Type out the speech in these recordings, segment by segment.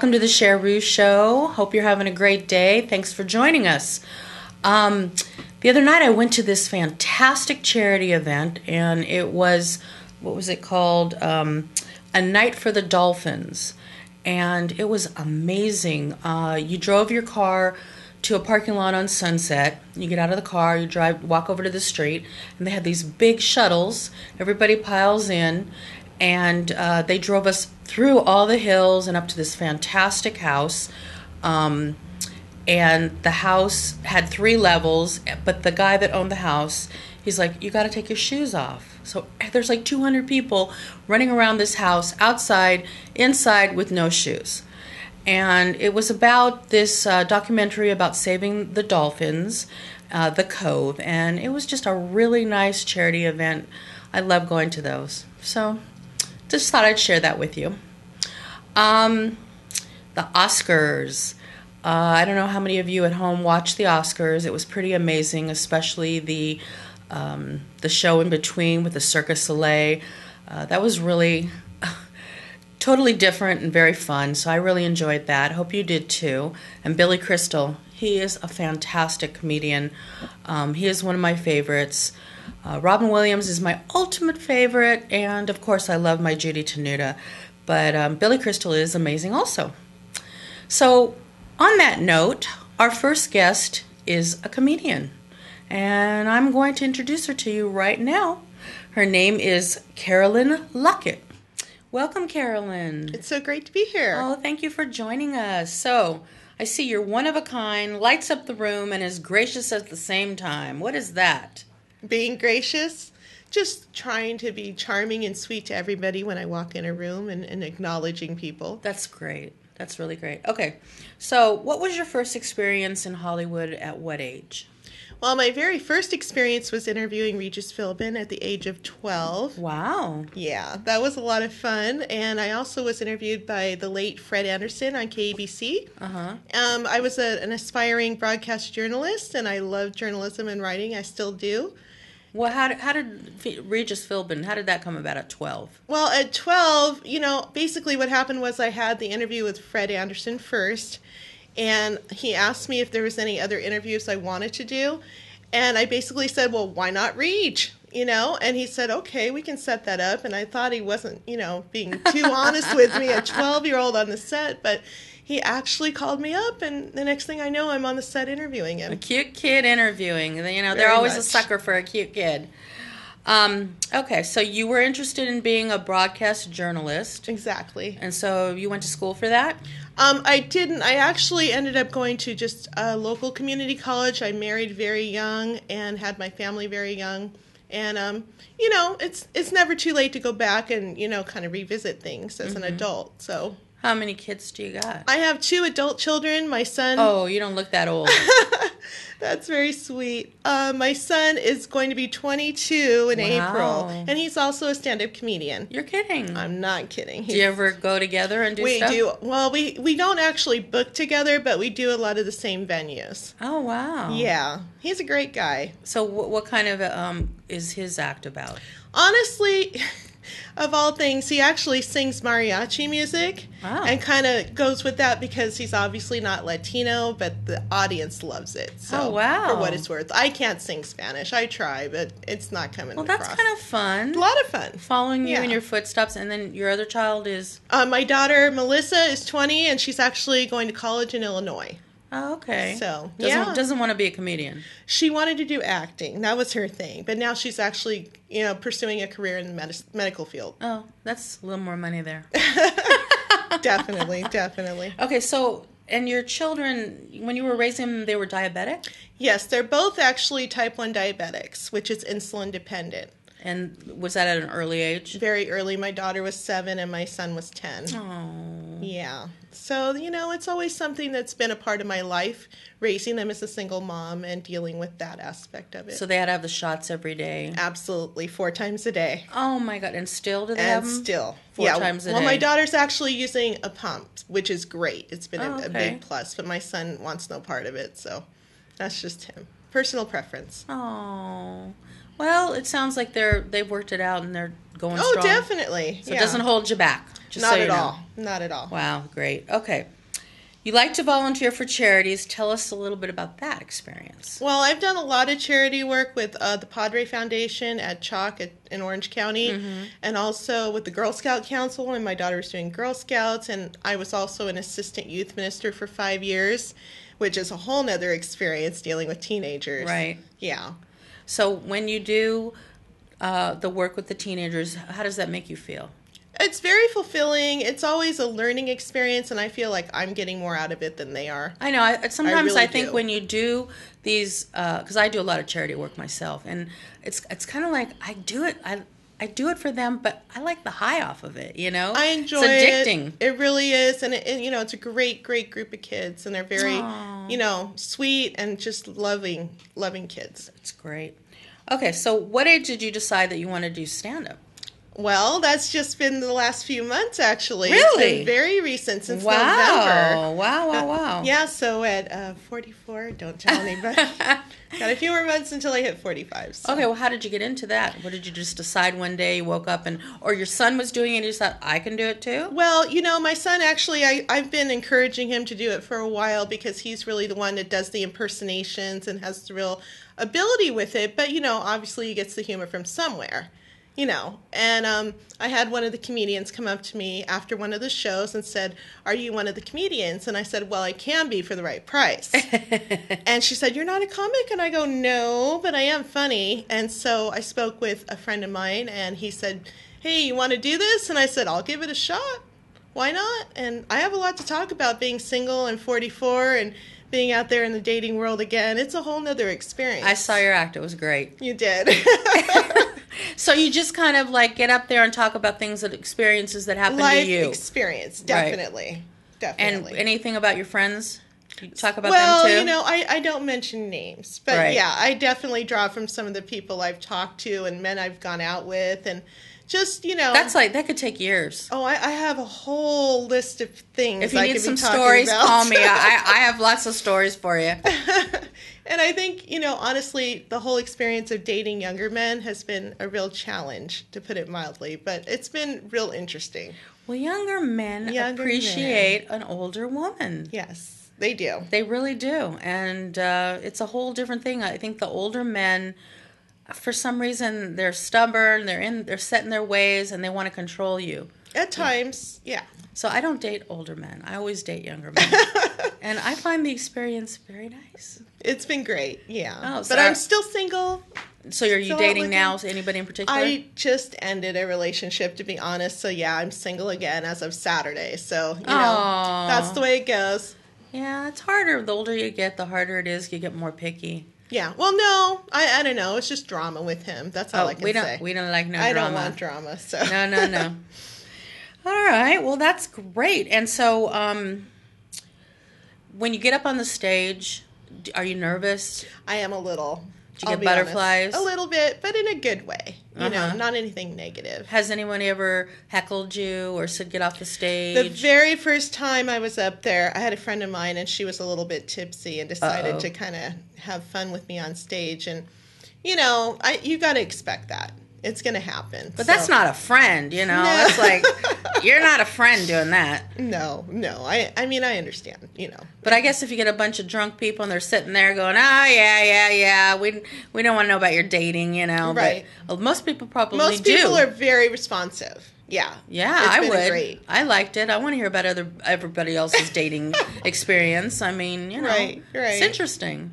welcome to the Cher Rue Show. Hope you're having a great day. Thanks for joining us. Um, the other night I went to this fantastic charity event, and it was, what was it called? Um, a Night for the Dolphins. And it was amazing. Uh, you drove your car to a parking lot on Sunset. You get out of the car, you drive, walk over to the street, and they had these big shuttles. Everybody piles in, and uh, they drove us through all the hills and up to this fantastic house. Um, and the house had three levels, but the guy that owned the house, he's like, "You got to take your shoes off." So there's like 200 people running around this house, outside, inside, with no shoes. And it was about this uh, documentary about saving the dolphins, uh, the Cove, and it was just a really nice charity event. I love going to those. So just thought I'd share that with you. Um, the Oscars. Uh, I don't know how many of you at home watched the Oscars. It was pretty amazing, especially the um, the show in between with the Cirque du Soleil. Uh, that was really totally different and very fun. So I really enjoyed that. Hope you did too. And Billy Crystal, he is a fantastic comedian. Um, he is one of my favorites. Uh, Robin Williams is my ultimate favorite, and of course, I love my Judy Tenuta. But um, Billy Crystal is amazing also. So, on that note, our first guest is a comedian, and I'm going to introduce her to you right now. Her name is Carolyn Luckett. Welcome, Carolyn. It's so great to be here. Oh, thank you for joining us. So, I see you're one of a kind, lights up the room, and is gracious at the same time. What is that? Being gracious, just trying to be charming and sweet to everybody when I walk in a room and, and acknowledging people. That's great. That's really great. Okay, so what was your first experience in Hollywood at what age? Well, my very first experience was interviewing Regis Philbin at the age of 12. Wow. Yeah, that was a lot of fun. And I also was interviewed by the late Fred Anderson on KABC. Uh-huh. Um, I was a, an aspiring broadcast journalist, and I loved journalism and writing. I still do. Well, how did, how did Regis Philbin, how did that come about at 12? Well, at 12, you know, basically what happened was I had the interview with Fred Anderson first and he asked me if there was any other interviews I wanted to do, and I basically said, "Well, why not Reach?" You know, and he said, "Okay, we can set that up." And I thought he wasn't, you know, being too honest with me, a twelve-year-old on the set, but he actually called me up, and the next thing I know, I'm on the set interviewing him. A cute kid interviewing. You know, they're Very always a sucker for a cute kid. Um, okay, so you were interested in being a broadcast journalist, Exactly. and so you went to school for that. Um, I didn't. I actually ended up going to just a local community college. I married very young and had my family very young. And um, you know, it's it's never too late to go back and you know kind of revisit things as an adult. So How many kids do you got? I have two adult children. My son. Oh, you don't look that old. That's very sweet. Uh, my son is going to be 22 in Wow. April, and he's also a stand-up comedian. You're kidding. I'm not kidding. do you ever go together and do we stuff? do well. We we don't actually book together, but we do a lot of the same venues. Oh wow. Yeah, he's a great guy. So what, what kind of um is his act about? Honestly, of all things, he actually sings mariachi music Wow. and kind of goes with that because he's obviously not Latino, but the audience loves it. So, Oh, wow. For what it's worth, I can't sing Spanish. I try, but it's not coming. Well, that's kind of fun. a lot of fun. Following you Yeah. in your footsteps, and then your other child is. Uh, my daughter Melissa is 20, and she's actually going to college in Illinois. Oh, okay. So, doesn't yeah. doesn't want to be a comedian. She wanted to do acting. That was her thing. But now she's actually, you know, pursuing a career in the medis- medical field. Oh, that's a little more money there. definitely, definitely. Okay, so and your children, when you were raising them, they were diabetic, Yes, they're both actually type 1 diabetics, which is insulin dependent. and was that at an early age? Very early, my daughter was seven and my son was 10. Oh, Mm-hmm. Yeah. So, you know, it's always something that's been a part of my life, raising them as a single mom and dealing with that aspect of it. so they had to have the shots every day. Absolutely, four times a day. Oh my god! And still do they have And 'em? still, four yeah. times a day. well, my daughter's actually using a pump, which is great. It's been Oh, a, a okay. big plus, but my son wants no part of it, so that's just him. Personal preference. Oh, Well, it sounds like they're they've worked it out and they're going to Oh, strong. definitely. So yeah. it doesn't hold you back. Just Not so at know. all. Not at all. Wow, great. Okay. You like to volunteer for charities. Tell us a little bit about that experience. Well, I've done a lot of charity work with uh, the Padre Foundation at CHOC at, in Orange County, Mm-hmm. and also with the Girl Scout Council when my daughter was doing Girl Scouts, and I was also an assistant youth minister for five years, which is a whole nother experience dealing with teenagers. Right. Yeah. So when you do uh, the work with the teenagers, how does that make you feel? It's very fulfilling. It's always a learning experience, and I feel like I'm getting more out of it than they are. I know. I, sometimes really I think do. when you do these, because I do a lot of charity work myself, and it's it's kind of like I do it. I I do it for them, but I like the high off of it. You know, I enjoy it's addicting. it. It really is, and, it, and, you know, it's a great, great group of kids, and they're very, Aw. you know, sweet and just loving, loving kids. It's great. Okay, so what age did you decide that you want to do stand up? Well, that's just been the last few months, actually. Really? It's been very recent since Wow! November. Wow! Wow! Wow! Yeah, so at uh, 44, don't tell anybody. Got a few more months until I hit 45. So. Okay, well, how did you get into that? What did you just decide one day you woke up and, or your son was doing it and you thought, I can do it too? Well, you know, my son actually, I, I've been encouraging him to do it for a while because he's really the one that does the impersonations and has the real ability with it. But, you know, obviously he gets the humor from somewhere, you know. And um, I had one of the comedians come up to me after one of the shows and said, Are you one of the comedians? And I said, Well, I can be for the right price. and she said, You're not a comic? And I go, No, but I am funny. And so I spoke with a friend of mine and he said, Hey, you want to do this? And I said, I'll give it a shot. Why not? And I have a lot to talk about being single and 44 and being out there in the dating world again. It's a whole nother experience. I saw your act; it was great. You did. So you just kind of like get up there and talk about things that experiences that happen Life to you, experience, Right. definitely. and Definitely. anything about your friends. Talk about well, them too. Well, you know, I, I don't mention names, but Right. yeah, I definitely draw from some of the people I've talked to and men I've gone out with, and just you know, that's like that could take years. oh, I, I have a whole list of things. If you I need some stories, about. call me. I, I have lots of stories for you. and I think, you know, honestly, the whole experience of dating younger men has been a real challenge, to put it mildly, but it's been real interesting. Well, younger men Younger appreciate an older woman. Yes, they do. They really do, and uh, it's a whole different thing. I think the older men, for some reason, they're stubborn. They're in. They're set in their ways, and they want to control you. At times, yeah. So I don't date older men. I always date younger men, and I find the experience very nice. It's been great, yeah. Oh, so but I'm still single. So are you dating now? Anybody in particular? I just ended a relationship, to be honest. So yeah, I'm single again as of Saturday. So you know, that's the way it goes. Yeah, it's harder. The older you get, the harder it is. You get more picky. Yeah. Well, no, I I don't know. It's just drama with him. That's all Oh, I can we don't. say. We don't like no I drama. don't want drama. So no, no, no. All right. Well, that's great. And so, um, when you get up on the stage, are you nervous? I am a little. Do you I'll get be honest. butterflies? A little bit, but in a good way. You Uh-huh. know, not anything negative. Has anyone ever heckled you or said get off the stage? The very first time I was up there, I had a friend of mine, and she was a little bit tipsy and decided Uh-oh. to kind of have fun with me on stage. And you know, I you got to expect that it's going to happen. but that's not a friend, you know. No. That's like you're not a friend doing that. No, no. I I mean, I understand. You know, But I guess if you get a bunch of drunk people and they're sitting there going, "Oh yeah, yeah, yeah," we we don't want to know about your dating, you know. Right. But well, most people probably most do. people are very responsive. Yeah. Yeah, It's I would. Great. I liked it. I want to hear about other everybody else's dating experience. I mean, you know, Right, right. it's interesting.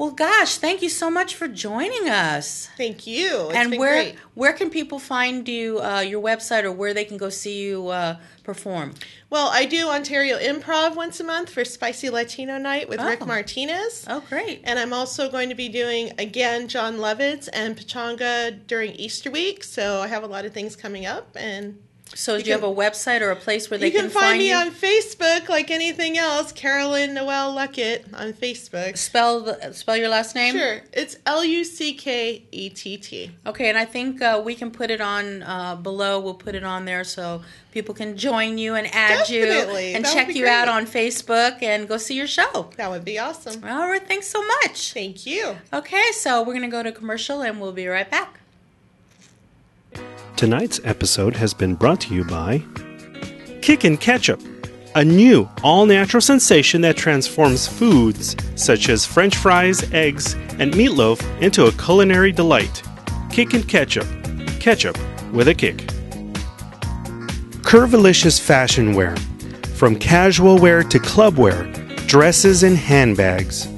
Well, gosh, thank you so much for joining us. Thank you. It's and where great. where can people find you? Uh, your website or where they can go see you uh, perform? Well, I do Ontario Improv once a month for Spicy Latino Night with Rick Oh. Martinez. Oh, great! And I'm also going to be doing again Jon Lovitz and Pachanga during Easter week. So I have a lot of things coming up, and So, You do you have a website or a place where they you can, find, find me you? on Facebook like anything else. Carolyn Noel Luckett on Facebook. spell the, spell your last name. Sure, it's L U C K E T T. Okay, and I think uh, we can put it on uh, below. We'll put it on there so people can join you and add Definitely. you and That check you out on Facebook and go see your show. That would be awesome. All right, thanks so much. Thank you. Okay, so we're going to go to commercial and we'll be right back. Tonight's episode has been brought to you by Kick Kickin' Ketchup, a new all natural sensation that transforms foods such as french fries, eggs, and meatloaf into a culinary delight. Kick Kickin' Ketchup, ketchup with a kick. Curvilicious fashion wear, from casual wear to club wear, dresses and handbags.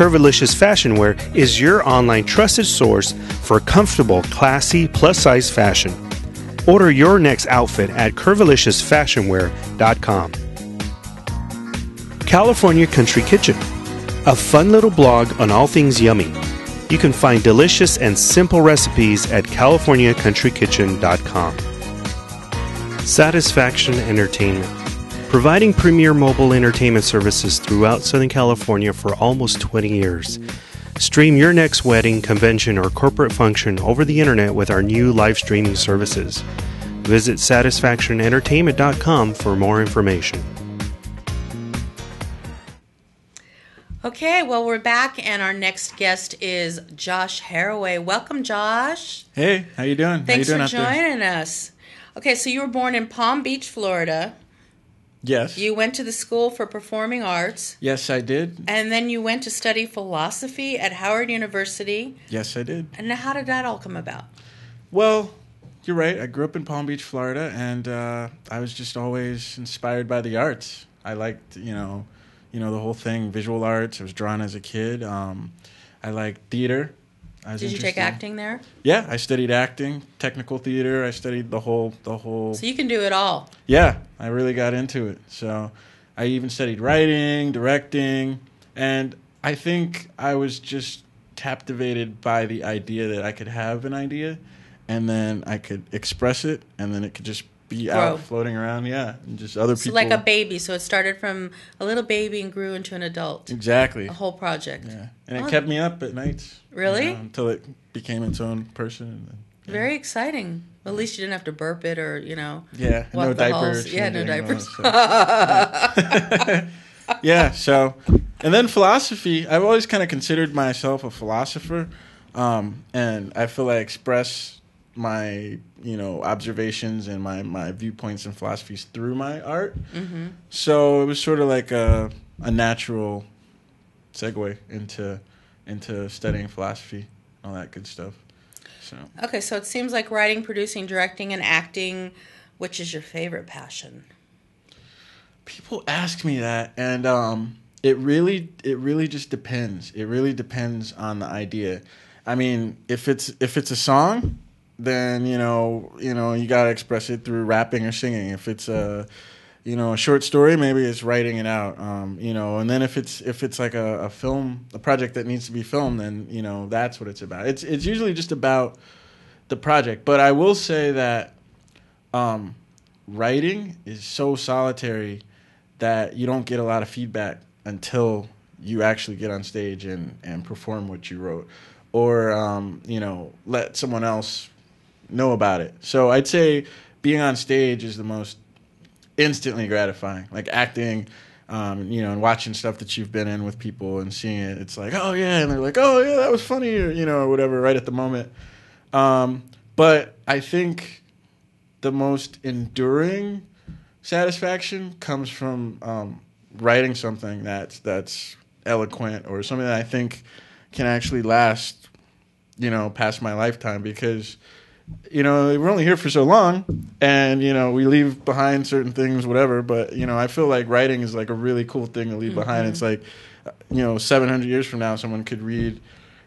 Curvilicious Fashion Wear is your online trusted source for comfortable, classy, plus size fashion. Order your next outfit at curviliciousfashionwear.com. California Country Kitchen, a fun little blog on all things yummy. You can find delicious and simple recipes at californiacountrykitchen.com. Satisfaction Entertainment providing premier mobile entertainment services throughout Southern California for almost 20 years. Stream your next wedding, convention, or corporate function over the internet with our new live streaming services. Visit satisfactionentertainment.com for more information. Okay, well, we're back, and our next guest is Josh Harraway. Welcome, Josh. Hey, how you doing? Thanks how you doing for out there? joining us. Okay, so you were born in Palm Beach, Florida. Yes. You went to the School for Performing Arts, Yes, I did. and then you went to study philosophy at Howard University. Yes, I did. And how did that all come about? Well, you're right. I grew up in Palm Beach, Florida, and uh, I was just always inspired by the arts. I liked, you know, you know the whole thing, visual arts. I was drawn as a kid. Um, I liked theater. Did you take acting there? Yeah, I studied acting, technical theater. I studied the whole, the whole. So you can do it all. Yeah, I really got into it. So I even studied writing, directing, and I think I was just captivated by the idea that I could have an idea and then I could express it and then it could just be Grow. out floating around, yeah, and just other So people like a baby. So it started from a little baby and grew into an adult. Exactly. A whole project. Yeah. And it Oh. kept me up at nights. you Really? know, until it became its own person. then- yeah. Very exciting. At least you didn't have to burp it or, you know. Yeah, no diapers. Yeah, no diapers. yeah, so and then philosophy. I've always kind of considered myself a philosopher, um, and I feel I express my you know observations and my my viewpoints and philosophies through my art. hmm So it was sort of like a a natural segue into into studying philosophy, all that good stuff. So Okay, so it seems like writing, producing, directing, and acting, which is your favorite passion? people ask me that and um it really it really just depends it really depends on the idea i mean if it's if it's a song then you know you know you got to express it through rapping or singing. If it's a you know a short story maybe it's writing it out um you know and then if it's if it's like a, a film a project that needs to be filmed then you know that's what it's about. It's it's usually just about the project. But i will say that um writing is so solitary that you don't get a lot of feedback until you actually get on stage and, and perform what you wrote. Or um, you know let someone else know about it. So i'd say being on stage is the most instantly gratifying. Like acting um, you know and watching stuff that you've been in with people and seeing it it's like oh yeah and they're like oh yeah that was funny or you know or whatever right at the moment. Um, but i think the most enduring satisfaction comes from um, writing something that's that's eloquent or something that I think can actually last, you know, past my lifetime because you know we're only here for so long and you know we leave behind certain things whatever but you know i feel like writing is like a really cool thing to leave behind. It's like uh, you know 700 years from now someone could read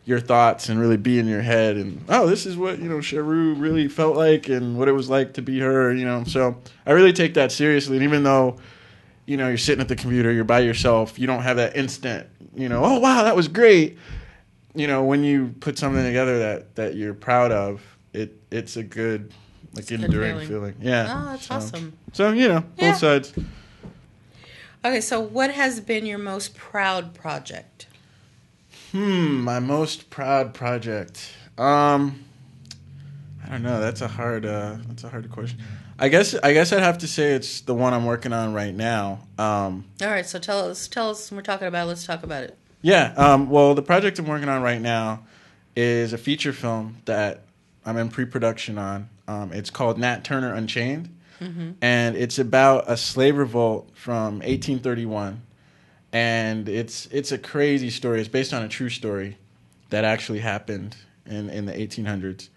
your thoughts and really be in your head and oh this is what you know Cher Rue really felt like and what it was like to be her you know? So I really take that seriously and even though you know you're sitting at the computer you're by yourself you don't have that instant you know oh wow that was great you know when you put something together that that you're proud of it it's a good like good enduring feeling. feeling. Yeah. Oh, that's so, awesome. So you know, both Yeah. sides. Okay, so what has been your most proud project? Hmm, my most proud project. Um, I don't know. That's a hard. Uh, that's a hard question. I guess. I guess I'd have to say it's the one I'm working on right now. Um, All right, so tell us, tell us. We're talking about. Let's talk about it. yeah. Um, well, the project I'm working on right now is a feature film that I'm in pre-production on. Um, it's called Nat Turner Unchained, and it's about a slave revolt from 1831 and it's it's a crazy story. It's based on a true story that actually happened in in the 1800s.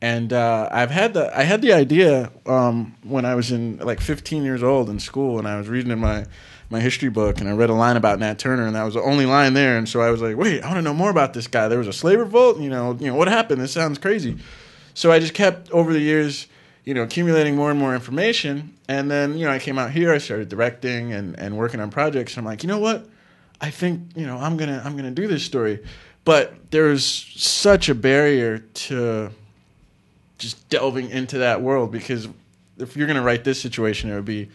And uh, I've had the I had the idea um, when I was in like 15 years old in school, and I was reading in my my history book, and I read a line about Nat Turner, and that was the only line there. And so I was like, wait, I want to know more about this guy. There was a slave revolt, you know, you know what happened? This sounds crazy. So I just kept over the years, you know, accumulating more and more information. And then, you know, I came out here, I started directing and, and working on projects. I'm like, you know what? I think, you know, I'm gonna I'm gonna do this story. But there's such a barrier to just delving into that world because if you're gonna write this situation, it would be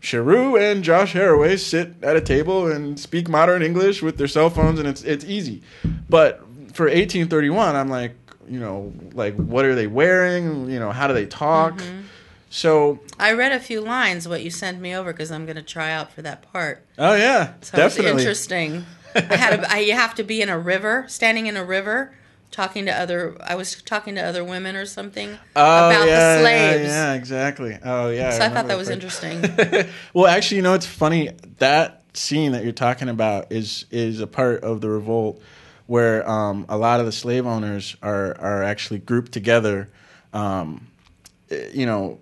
Cher Rue and Josh Harraway sit at a table and speak modern English with their cell phones, and it's it's easy. But for 1831, I'm like, you know, like what are they wearing? You know, how do they talk? Mm-hmm. So, I read a few lines what you sent me over because I'm going to try out for that part. oh yeah, So definitely. interesting. I had a, I, you have to be in a river, standing in a river, talking to other. I was talking to other women or something Oh, about yeah, the slaves. Yeah, yeah, exactly. Oh yeah. So I, remember thought that was part. interesting. well, actually, you know, it's funny that scene that you're talking about is is a part of the revolt where um, a lot of the slave owners are are actually grouped together, um, eh, you know,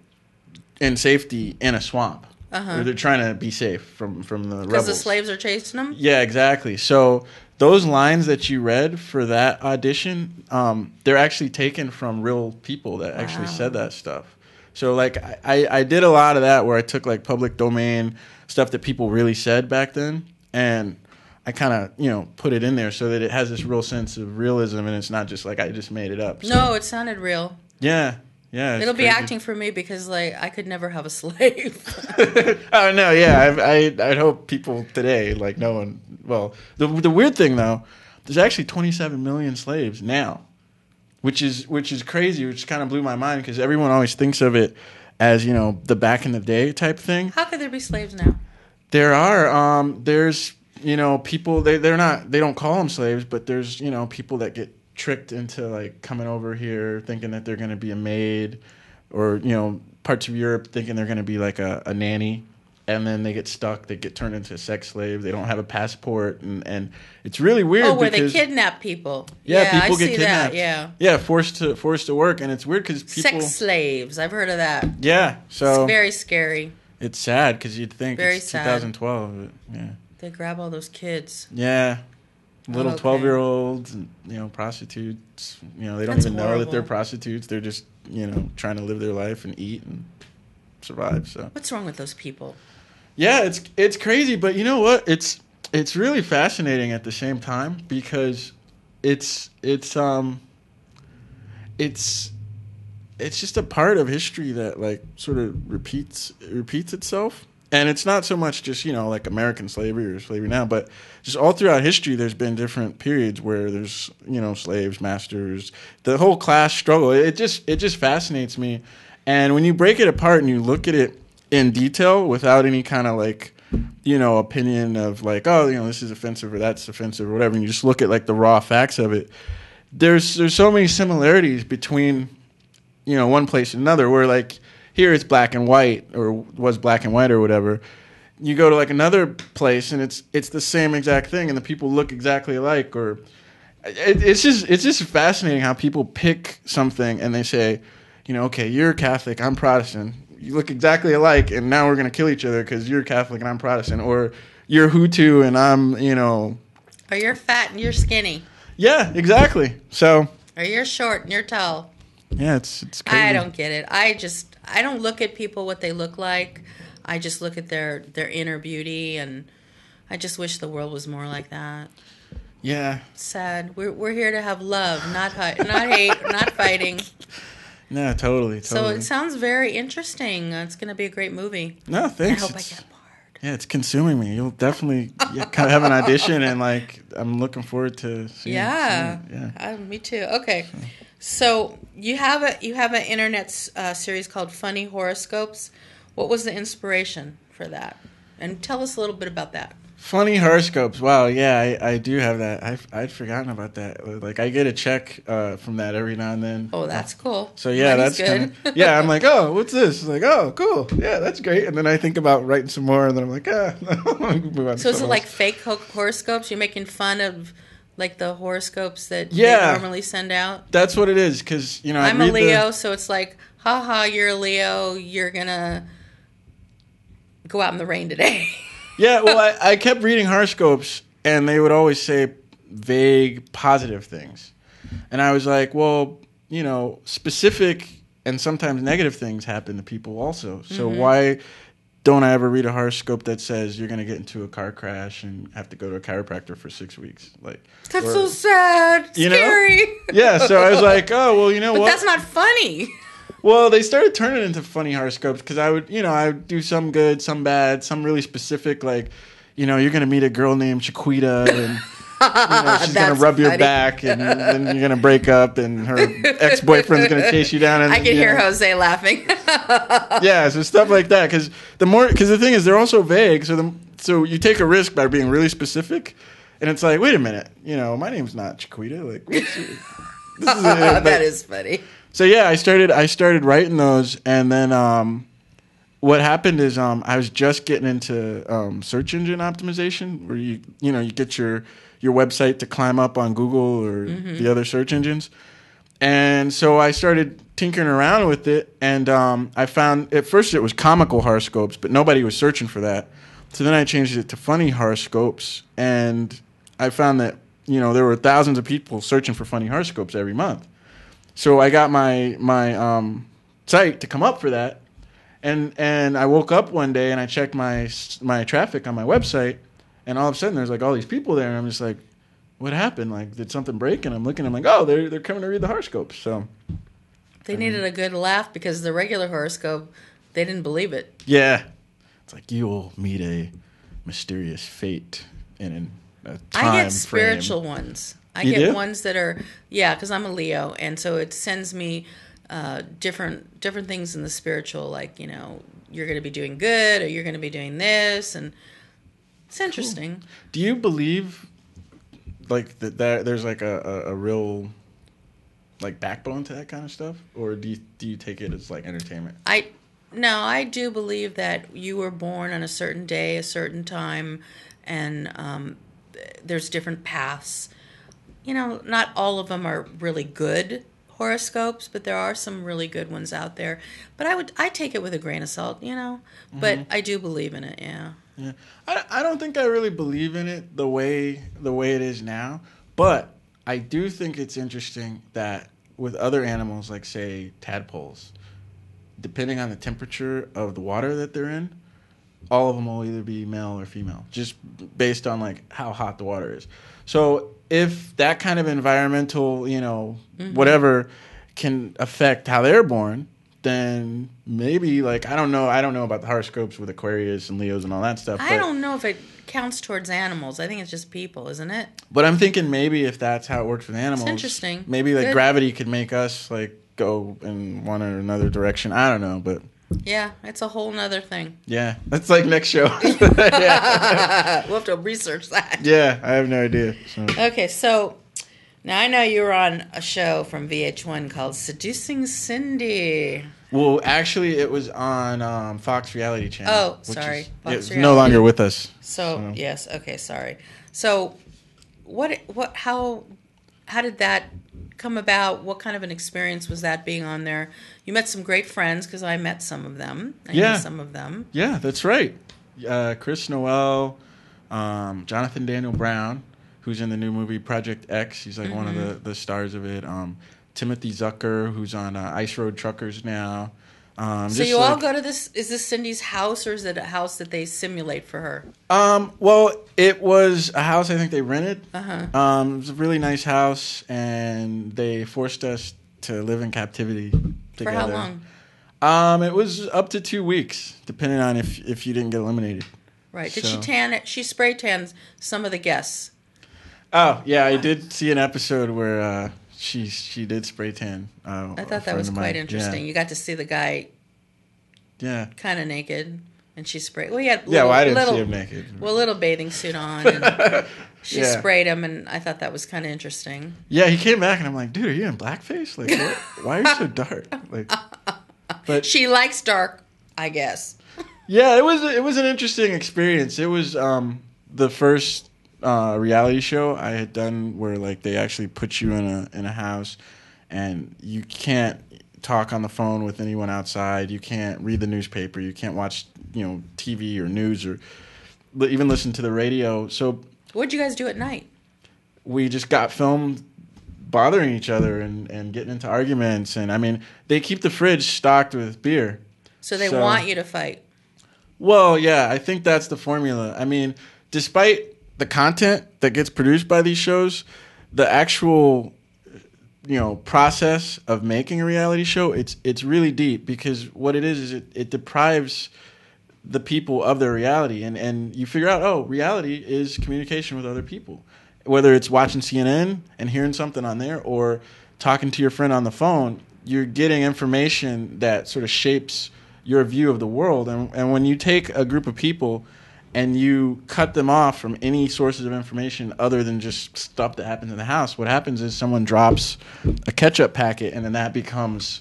in safety in a swamp. Where they're trying to be safe from from the Because rebels. Uh-huh. the slaves are chasing them. Yeah, exactly. So those lines that you read for that audition, um, they're actually taken from real people that actually said that stuff. So like I, I I did a lot of that where I took like public domain stuff that people really said back then and I kind of you know put it in there so that it has this real sense of realism and it's not just like I just made it up. So, No, it sounded real. Yeah. Yeah. It'll be acting for me because like I could never have a slave. oh no, yeah. I, I I'd hope people today like no one. Well, the the weird thing though, there's actually 27 million slaves now, which is which is crazy. Which kind of blew my mind because everyone always thinks of it as you know the back in the day type thing. How could there be slaves now? There are um there's you know people they they're not they don't call them slaves, but there's you know people that get tricked into like coming over here thinking that they're going to be a maid, or you know parts of Europe thinking they're going to be like a, a nanny, and then they get stuck. They get turned into sex slaves. They don't have a passport, and and it's really weird. Oh, where they kidnap people. Yeah, I people get see kidnapped. that. Yeah, Yeah, forced to forced to work, and it's weird because people. sex slaves. I've heard of that. Yeah, so It's very scary. it's sad because you'd think Very it's sad. 2012. But yeah. They grab all those kids. Yeah. Little Okay. 12 year olds, and, you know, prostitutes. You know, they don't That's even know that they're prostitutes. They're just, you know, trying to live their life and eat and survive. So, What's wrong with those people? yeah, it's it's crazy, but you know what? It's it's really fascinating at the same time because it's it's um it's it's just a part of history that like sort of repeats repeats itself and it's not so much just you know like american slavery or slavery now but just all throughout history there's been different periods where there's you know slaves masters the whole class struggle. It just it just fascinates me. And when you break it apart and you look at it in detail without any kind of like you know opinion of like oh you know this is offensive or that's offensive or whatever and you just look at like the raw facts of it there's there's so many similarities between you know one place and another where like here it's black and white or was black and white or whatever you go to like another place and it's it's the same exact thing and the people look exactly alike or it, it's just it's just fascinating how people pick something and they say you know okay you're catholic i'm protestant you look exactly alike and now we're going to kill each other because you're catholic and i'm protestant or you're hutu and i'm you know Or you're fat and you're skinny. yeah exactly so Or you're short and you're tall. yeah it's it's crazy I don't get it. I just I don't look at people what they look like. I just look at their their inner beauty and I just wish the world was more like that. yeah Sad. We're we're here to have love, not hi- not hate, not fighting. Yeah, totally, totally. So it sounds very interesting. It's going to be a great movie. no, thanks. I hope I It's- get bored. yeah, it's consuming me. You'll definitely yeah, kind of have an audition, and like I'm looking forward to seeing. Yeah, seeing it. yeah. Uh, me too. Okay, so you have a you have an internet uh, series called Funny Horoscopes. What was the inspiration for that? And tell us a little bit about that. Funny horoscopes. Wow, yeah, I, I do have that. I I'd forgotten about that. Like I get a check uh, from that every now and then. Oh, that's cool. So yeah, Money's that's kind of yeah. I'm like, oh, what's this? It's like, oh, cool. Yeah, that's great. And then I think about writing some more, and then I'm like, ah. move on to so is it something like fake horoscopes? You're making fun of like the horoscopes that Yeah. they normally send out. That's what it is, because you know I I'm a read the- Leo, so it's like, haha, you're a Leo. You're gonna go out in the rain today. Yeah, well, I, I kept reading horoscopes, and they would always say vague positive things, and I was like, well, you know, specific and sometimes negative things happen to people also. So Mm-hmm. why don't I ever read a horoscope that says you're going to get into a car crash and have to go to a chiropractor for six weeks? Like That's or- so sad. You know? Yeah, so I was like, oh well, you know But what? that's not funny. Well, they started turning into funny horoscopes because I would, you know, I would do some good, some bad, some really specific, like, you know, you're gonna meet a girl named Chiquita and know, she's gonna That's rub your funny. back and then you're gonna break up and her ex boyfriend's gonna chase you down. And I can hear know. Jose laughing. Yeah, so stuff like that. Because the more, because the thing is, they're also vague. So the so you take a risk by being really specific, and it's like, wait a minute, you know, my name's not Chiquita. Like, what's your- this is that is funny. so yeah, I started I started writing those, and then um, what happened is um, I was just getting into um, search engine optimization, where you you know you get your your website to climb up on Google or the other search engines, and so I started tinkering around with it, and um, I found at first it was comical horoscopes, but nobody was searching for that. So then I changed it to funny horoscopes, and I found that you know there were thousands of people searching for funny horoscopes every month. So I got my my um, site to come up for that, and and I woke up one day and I checked my my traffic on my website, and all of a sudden there's like all these people there, and I'm just like, what happened? Like did something break? And I'm looking, I'm like, oh, they're they're coming to read the horoscopes. So They needed a good laugh because the regular horoscope, they didn't believe it. yeah, it's like you will meet a mysterious fate in a time I get frame. spiritual ones. I You get do? ones that are yeah, because I'm a Leo, and so it sends me uh, different different things in the spiritual, like you know you're going to be doing good or you're going to be doing this, and it's interesting. Do you believe like that, there's like a, a, a real like backbone to that kind of stuff, or do you do you take it as like entertainment? I no, I do believe that you were born on a certain day, a certain time, and um, there's different paths. You know, not all of them are really good horoscopes, but there are some really good ones out there. But I would I take it with a grain of salt, you know. But I do believe in it. Yeah. Yeah, I, I don't think I really believe in it the way the way it is now, but I do think it's interesting that with other animals, like say tadpoles, depending on the temperature of the water that they're in, all of them will either be male or female, just based on like how hot the water is. So if that kind of environmental, you know, mm-hmm. whatever can affect how they're born, then maybe like I don't know, I don't know about the horoscopes with Aquarius and Leos and all that stuff. I don't know if it counts towards animals. I think it's just people, isn't it? But I'm thinking maybe if that's how it works with animals, interesting. Maybe like Good. gravity could make us like go in one or another direction. I don't know, but Yeah, it's a whole nother thing. yeah, that's like next show. yeah. We'll have to research that. yeah, I have no idea. So. Okay, so now I know you were on a show from VH1 called Seducing Cindy. Well, actually, it was on um, Fox Reality Channel. Oh, sorry, is- Fox it's no longer with us. So, So- yes, okay, sorry. So what what how how did that come about? What kind of an experience was that being on there? You met some great friends because I met some of them. I Yeah. some of them. Yeah, that's right. Uh, Chris Noel, um, Jonathan Daniel Brown, who's in the new movie Project X. He's like one of the, the stars of it. Um, Timothy Zucker, who's on uh, Ice Road Truckers now. Um, So you all go to this is this Cindy's house or is it a house that they simulate for her? Um, well, it was a house I think they rented. Uh-huh. Um, it was a really nice house, and they forced us to live in captivity For together. how long? Um, it was up to two weeks, depending on if if you didn't get eliminated. Right. Did she tan it? She spray tans some of the guests. Oh yeah, I did see an episode where uh, she she did spray tan. Uh, I thought that was quite interesting. You got to see the guy Yeah. kind of naked, and she sprayed. Well, he had Yeah, well, I didn't little, see him naked. Well, little bathing suit on, and she Yeah. sprayed him, and I thought that was kind of interesting. Yeah, he came back and I'm like, dude, are you in blackface? Like, what? why are you so dark? Like, but She likes dark, I guess. yeah, it was it was an interesting experience. It was um, the first uh, reality show I had done where like they actually put you in a in a house and you can't talk on the phone with anyone outside. You can't read the newspaper. You can't watch you know TV or news or even listen to the radio. So What'd you guys do at night? we just got filmed bothering each other and, and getting into arguments and I mean they keep the fridge stocked with beer. So they So- want you to fight. Well, yeah, I think that's the formula. I mean, despite the content that gets produced by these shows, the actual you know process of making a reality show it's it's really deep because what it is is it, it deprives the people of their reality. And and you figure out oh reality is communication with other people. Whether it's watching CNN and hearing something on there or talking to your friend on the phone you're getting information that sort of shapes your view of the world. And and when you take a group of people and you cut them off from any sources of information other than just stuff that happens in the house what happens is someone drops a ketchup packet and then that becomes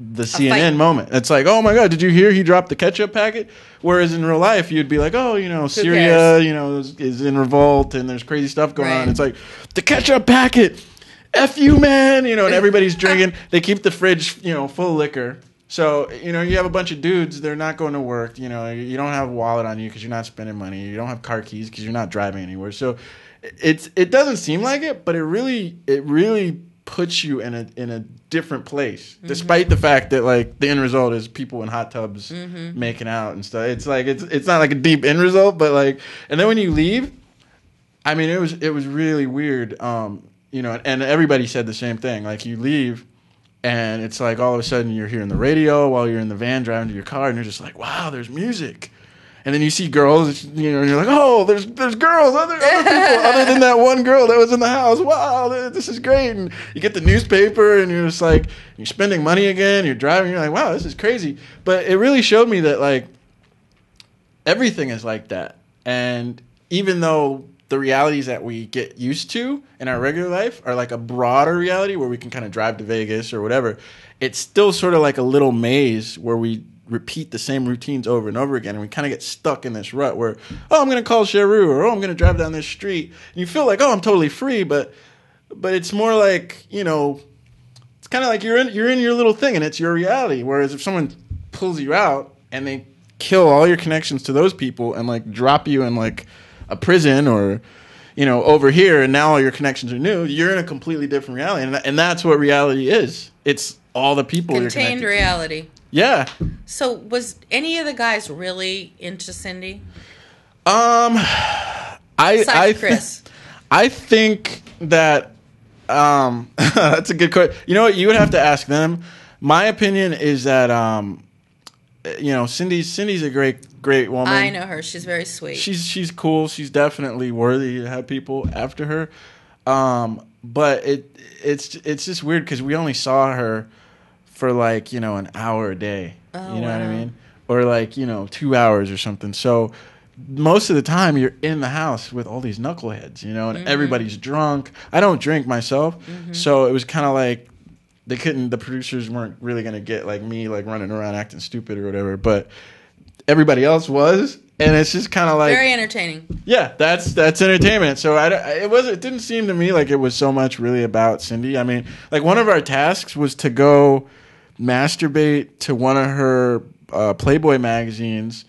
the CNN moment. It's like, oh my god, did you hear he dropped the ketchup packet? Whereas in real life, you'd be like, oh, you know, Syria, you know, is, is in revolt and there's crazy stuff going Right. on. It's like the ketchup packet, f you, man, you know, and everybody's drinking. They keep the fridge, you know, full of liquor. So you know, you have a bunch of dudes. They're not going to work. You know, you don't have a wallet on you because you're not spending money. You don't have car keys because you're not driving anywhere. So it's it doesn't seem like it, but it really it really puts you in a in a different place, despite the fact that like the end result is people in hot tubs making out and stuff. It's like it's it's not like a deep end result, but like, and then when you leave, I mean, it was it was really weird. Um, you know, and everybody said the same thing. Like you leave, and it's like all of a sudden you're hearing the radio while you're in the van driving to your car, and you're just like, wow, there's music. And then you see girls, you know, and you're like, oh, there's there's girls, other other people, other than that one girl that was in the house. Wow, this is great. And you get the newspaper, and you're just like, you're spending money again. You're driving. You're like, wow, this is crazy. But it really showed me that like everything is like that. And even though the realities that we get used to in our regular life are like a broader reality where we can kind of drive to Vegas or whatever, it's still sort of like a little maze where we repeat the same routines over and over again and we kind of get stuck in this rut where oh i'm going to call Cher Rue or oh i'm going to drive down this street and you feel like oh i'm totally free but but it's more like you know it's kind of like you're in you're in your little thing and it's your reality. Whereas if someone pulls you out and they kill all your connections to those people and like drop you in like a prison or you know over here and now all your connections are new, you're in a completely different reality, and, and that's what reality is. It's all the people you're Contained connected to. reality. Yeah. So was any of the guys really into Cindy? Um, I Besides I Chris. I think that um, that's a good question. You know what? You would have to ask them. My opinion is that um, you know Cindy's Cindy's a great great woman. I know her. She's very sweet. She's she's cool. She's definitely worthy to have people after her. Um, but it it's it's just weird because we only saw her for like you know an hour a day. Oh, you know what I mean? Or like you know two hours or something. So most of the time you're in the house with all these knuckleheads, you know, and Mm-hmm. everybody's drunk. I don't drink myself, so it was kind of like they couldn't. The producers weren't really gonna get like me like running around acting stupid or whatever, but everybody else was. And it's just kind of like very entertaining. yeah, that's that's entertainment. So I, it was it didn't seem to me like it was so much really about Cindy. I mean, like one of our tasks was to go masturbate to one of her uh, Playboy magazines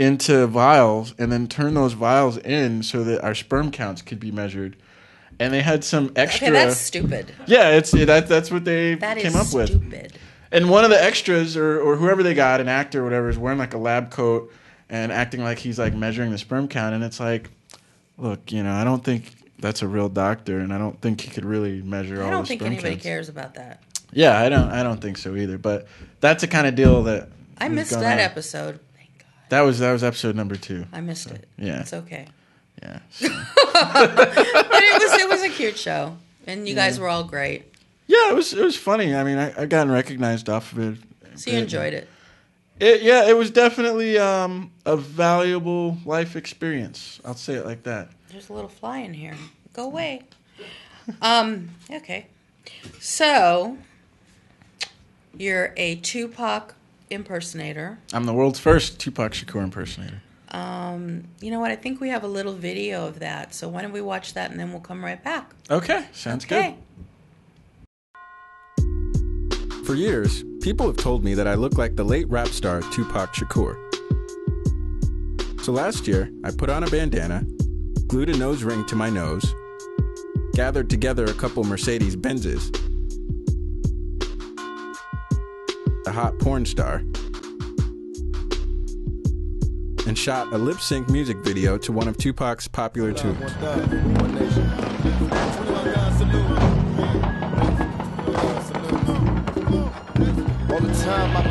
into vials and then turn those vials in so that our sperm counts could be measured. And they had some extra. Okay, that's stupid. yeah, it's that that's what they That came up with. stupid. And one of the extras, or, or whoever they got, an actor or whatever, is wearing like a lab coat and acting like he's like measuring the sperm count. And it's like, look, you know, I don't think that's a real doctor, and I don't think he could really measure all I don't think anybody counts. cares about that. Yeah, I don't. I don't think so either. But that's the kind of deal that I missed that on. episode. Thank God. That was that was episode number two. I missed it. Yeah. It's okay. Yeah. But it was it was a cute show. And you guys were all great. Yeah, it was it was funny. I mean, I, I gotten recognized off of it. So you enjoyed it. It, yeah, it was definitely um, a valuable life experience. I'll say it like that. There's a little fly in here. Go away. Um, okay. So you're a Tupac impersonator. I'm the world's first Tupac Shakur impersonator. Um, you know what? I think we have a little video of that. So why don't we watch that and then we'll come right back. Okay, sounds Okay. For years, people have told me that I look like the late rap star Tupac Shakur. So last year, I put on a bandana, glued a nose ring to my nose, gathered together a couple Mercedes Benzes, a hot porn star, and shot a lip sync music video to one of Tupac's popular tunes. All the time I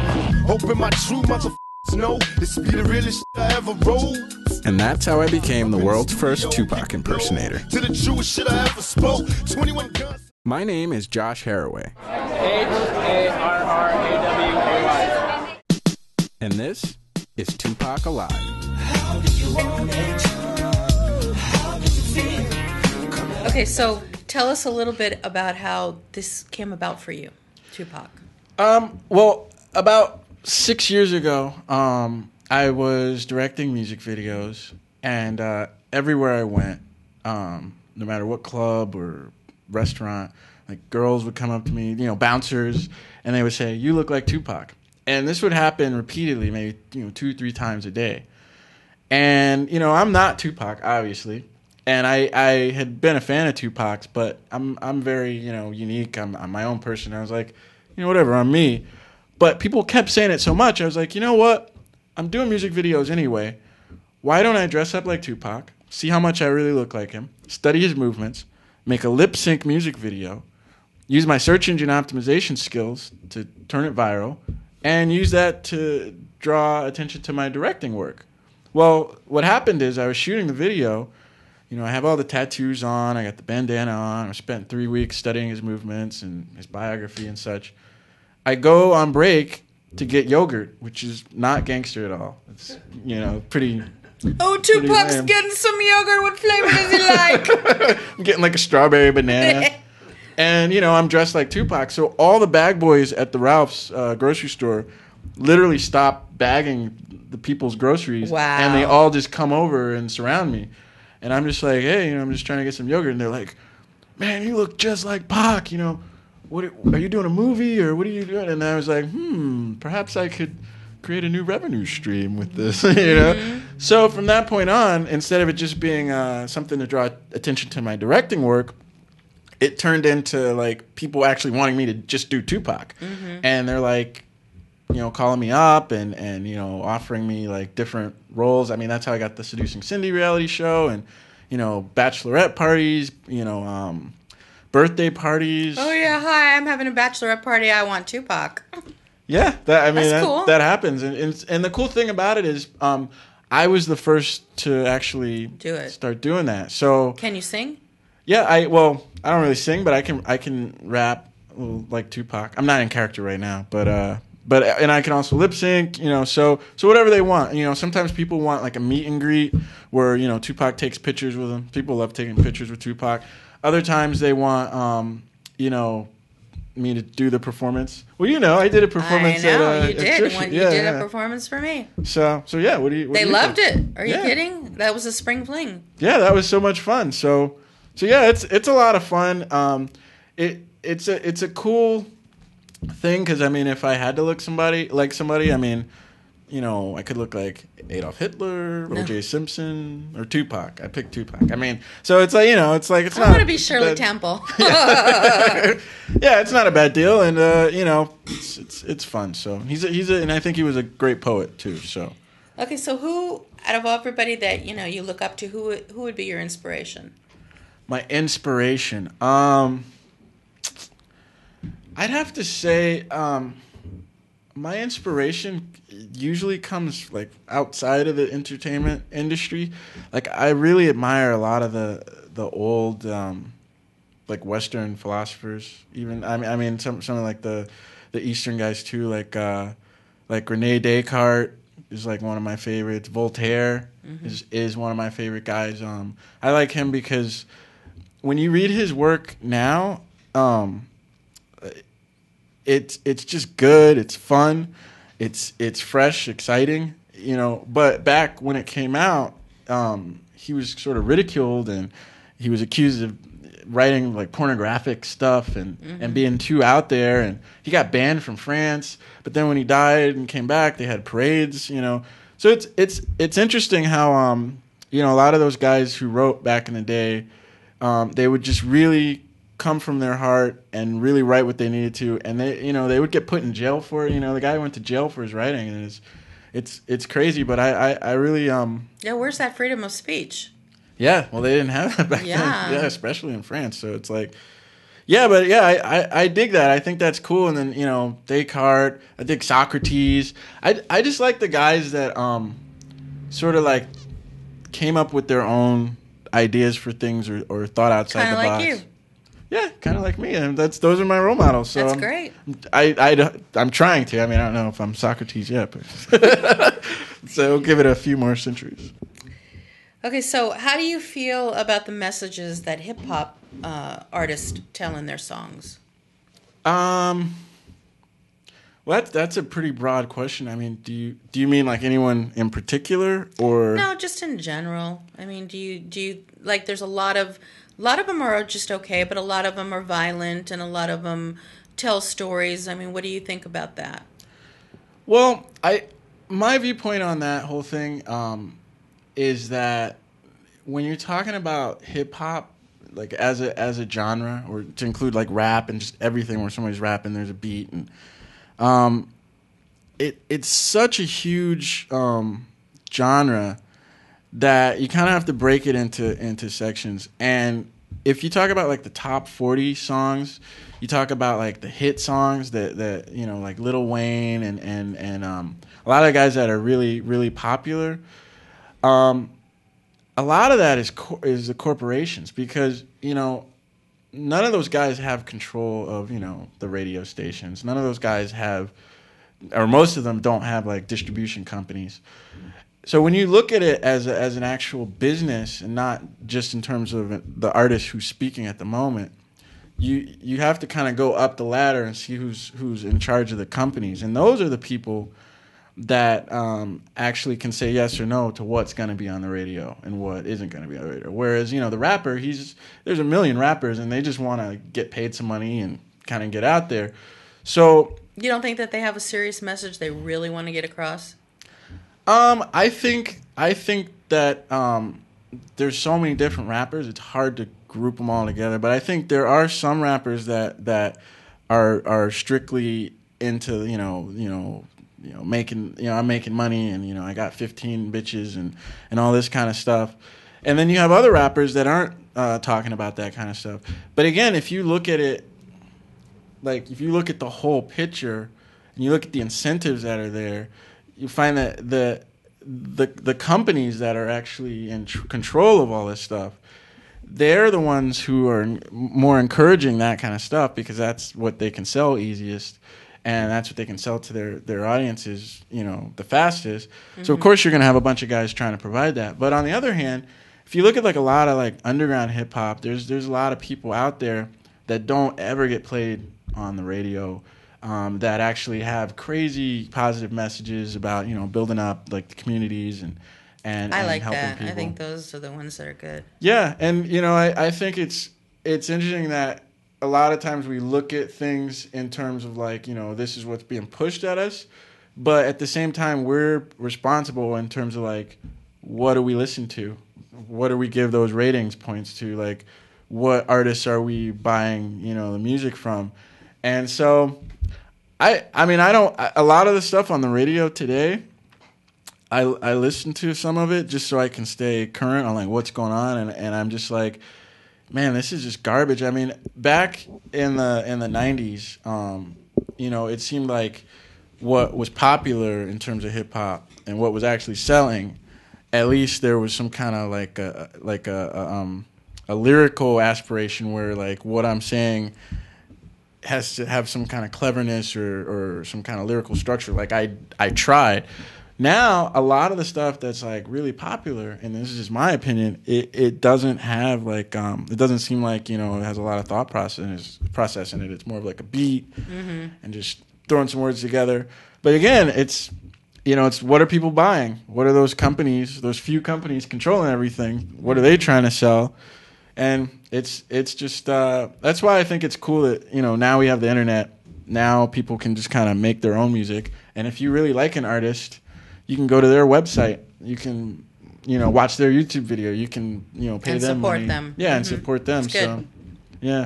hoping my true motherfuckers know this be the realest shit I ever wrote. And that's how I became the world's first Tupac impersonator. To the truest shit I ever spoke. 21 guns. My name is Josh Harraway, H A R R A W A Y. and this is Tupac Alive. Okay, so tell us a little bit about how this came about for you, Tupac. Um, well, about six years ago, um, I was directing music videos, and uh, everywhere I went, um, no matter what club or restaurant, like girls would come up to me, you know, bouncers, and they would say, "You look like Tupac," and this would happen repeatedly, maybe you know, two, three times a day. And you know, I'm not Tupac, obviously, and I, I had been a fan of Tupac's, but I'm I'm very you know unique. I'm I'm my own person. I was like, you know, whatever, I'm me. But people kept saying it so much, I was like, you know what? I'm doing music videos anyway. Why don't I dress up like Tupac? See how much I really look like him. Study his movements. Make a lip sync music video. Use my search engine optimization skills to turn it viral, and use that to draw attention to my directing work. Well, what happened is I was shooting the video. You know, I have all the tattoos on. I got the bandana on. I spent three weeks studying his movements and his biography and such. I go on break to get yogurt, which is not gangster at all. It's you know pretty. Oh, Tupac's getting some yogurt. What flavor does he like? I'm getting like a strawberry banana. And you know, I'm dressed like Tupac. So all the bag boys at the Ralph's uh, grocery store literally stop bagging the people's groceries, Wow. and they all just come over and surround me. And I'm just like, hey, you know, I'm just trying to get some yogurt, and they're like, man, you look just like Pac. You know, what are you doing a movie or what are you doing? And I was like, hmm, perhaps I could create a new revenue stream with this, you know. So from that point on, instead of it just being uh, something to draw attention to my directing work, it turned into like people actually wanting me to just do Tupac, and they're like, you know, calling me up and and you know offering me like different roles. I mean, that's how I got the Seducing Cindy reality show, and you know, bachelorette parties, you know, um, birthday parties. oh yeah, hi. I'm having a bachelorette party. I want Tupac. Yeah, that I mean that, cool. that happens, and, and and the cool thing about it is, um, I was the first to actually Do it. start doing that. So Can you sing? Yeah, I well, I don't really sing, but I can I can rap like Tupac. I'm not in character right now, but uh, but and I can also lip sync. You know, so so whatever they want. You know, sometimes people want like a meet and greet where you know Tupac takes pictures with them. People love taking pictures with Tupac. Other times they want um, you know. Me to do the performance. Well, you know, I did a performance. I know at, uh, you did when you Yeah, did yeah. a performance for me. So, so yeah. What do you? What They do you loved think? it. Are you Yeah. kidding? That was a spring fling. yeah, that was so much fun. So, so yeah, it's it's a lot of fun. Um, it it's a it's a cool thing because I mean, if I had to look somebody like somebody, I mean, you know, I could look like Adolf Hitler, O.J. Simpson, or Tupac. I picked Tupac. I mean, so it's like you know, it's like it's I not. want to be Shirley that- Temple. yeah, it's not a bad deal, and uh, you know, it's, it's it's fun. So he's a, he's a, and I think he was a great poet too. So. okay, so who out of everybody that you know you look up to, who who would be your inspiration? My inspiration. Um I'd have to say um, my inspiration usually comes like outside of the entertainment industry. Like I really admire a lot of the the old um, like Western philosophers. Even I mean, I mean some some of like the the Eastern guys too, like uh, like Rene Descartes is like one of my favorites. Voltaire is is one of my favorite guys. Um, I like him because when you read his work now, um, it's it's just good. It's fun. It's it's fresh, exciting. You know, but back when it came out, um, he was sort of ridiculed and he was accused of writing like pornographic stuff and and being too out there and he got banned from France but then when he died and came back they had parades you know so it's it's it's interesting how um you know a lot of those guys who wrote back in the day um they would just really come from their heart and really write what they needed to and they you know they would get put in jail for it you know the guy went to jail for his writing and it's it's it's crazy but I I, I really um Yeah, where's that freedom of speech? yeah, well, they didn't have that back Yeah. then. Yeah, especially in France. So it's like, yeah, but yeah, I, I, I dig that. I think that's cool. And then you know, Descartes. I dig Socrates. I, I just like the guys that um, sort of like came up with their own ideas for things or, or thought outside Kind the of like box. you. Yeah, kind of like me. And that's those are my role models. So That's I'm- great. I, I, I'm trying to. I mean, I don't know if I'm Socrates yet, but so give it a few more centuries. Okay, so how do you feel about the messages that hip hop uh, artists tell in their songs? Um. Well, that's that's a pretty broad question. I mean, do you do you mean like anyone in particular, or No, just in general. I mean, do you do you like? There's a lot of a lot of them are just okay, but a lot of them are violent, and a lot of them tell stories. I mean, what do you think about that? Well, I my viewpoint on that whole thing um, is that when you're talking about hip hop, like as a as a genre, or to include like rap and just everything where somebody's rapping, there's a beat, and um, it it's such a huge um, genre that you kind of have to break it into into sections. And if you talk about like the top 40 songs, you talk about like the hit songs that that you know like Lil Wayne and and and um, a lot of guys that are really really popular. Um, a lot of that is co- is the corporations because you know none of those guys have control of you know the radio stations. None of those guys have, or most of them don't have like distribution companies. So when you look at it as a, as an actual business and not just in terms of the artist who's speaking at the moment, you you have to kind of go up the ladder and see who's who's in charge of the companies, and those are the people that um, actually can say yes or no to what's going to be on the radio and what isn't going to be on the radio. Whereas you know the rapper, he's there's a million rappers and they just want to get paid some money and kind of get out there. So You don't think that they have a serious message they really want to get across? Um, I think I think that um, there's so many different rappers. It's hard to group them all together. But I think there are some rappers that that are are strictly into you know you know you know making you know I'm making money and you know I got 15 bitches and and all this kind of stuff. And then you have other rappers that aren't uh, talking about that kind of stuff. But again, if you look at it like if you look at the whole picture and you look at the incentives that are there, you find that the the the companies that are actually in tr- control of all this stuff, they're the ones who are more encouraging that kind of stuff because that's what they can sell easiest, and that's what they can sell to their their audiences, you know, the fastest. So of course you're gonna have a bunch of guys trying to provide that. But on the other hand, if you look at like a lot of like underground hip hop, there's there's a lot of people out there that don't ever get played on the radio um, that actually have crazy positive messages about you know building up like the communities and and, I and like that. people. I think those are the ones that are good. Yeah, and you know, I, I think it's it's interesting that a lot of times we look at things in terms of like, you know, this is what's being pushed at us, but at the same time we're responsible in terms of like what do we listen to? What do we give those ratings points to? Like what artists are we buying, you know, the music from? And so I I mean, I don't a lot of the stuff on the radio today I I listen to some of it just so I can stay current on like what's going on, and and I'm just like, man, this is just garbage. I mean, back in the in the '90s, um, you know, it seemed like what was popular in terms of hip hop and what was actually selling, at least there was some kind of like a like a, a um a lyrical aspiration where like what I'm saying has to have some kind of cleverness or, or some kind of lyrical structure. Like I I tried. Now a lot of the stuff that's like really popular, and this is just my opinion, it, it doesn't have like um it doesn't seem like you know it has a lot of thought process process in it. It's more of like a beat and just throwing some words together. But again, it's you know it's what are people buying? What are those companies? Those few companies controlling everything? What are they trying to sell? and it's it's just uh, that's why I think it's cool that you know now we have the internet. Now people can just kind of make their own music, and if you really like an artist, you can go to their website. You can you know watch their YouTube video. You can you know pay And them support money. them. Yeah, and Mhm. support them. So yeah.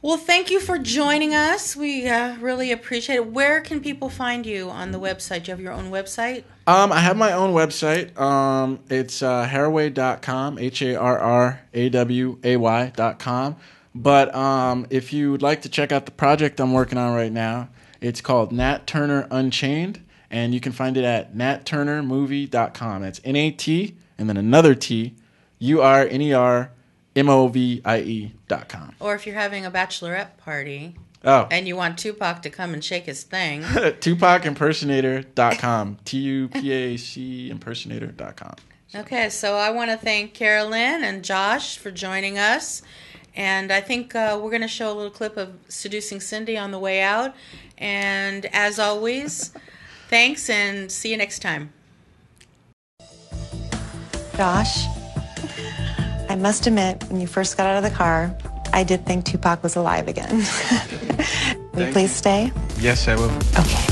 Well, thank you for joining us. We uh, really appreciate it. Where can people find you on the website? Do you have your own website? Um, I have my own website. Um, it's uh, harraway.com, H A R R A W A Y.com. But um, if you would like to check out the project I'm working on right now, it's called Nat Turner Unchained, and you can find it at natturnermovie.com. That's N A T and then another T, U R N E R M O V I E dot com. Or if you're having a bachelorette party Oh, and you want Tupac to come and shake his thing, TupacImpersonator.com. T U P A C impersonator.com. Okay, so I want to thank Carolyn and Josh for joining us. And I think uh, we're going to show a little clip of Seducing Cindy on the way out. And as always, thanks and see you next time. Josh, I must admit, when you first got out of the car, I did think Tupac was alive again. Will you please stay? Yes, I will. Okay.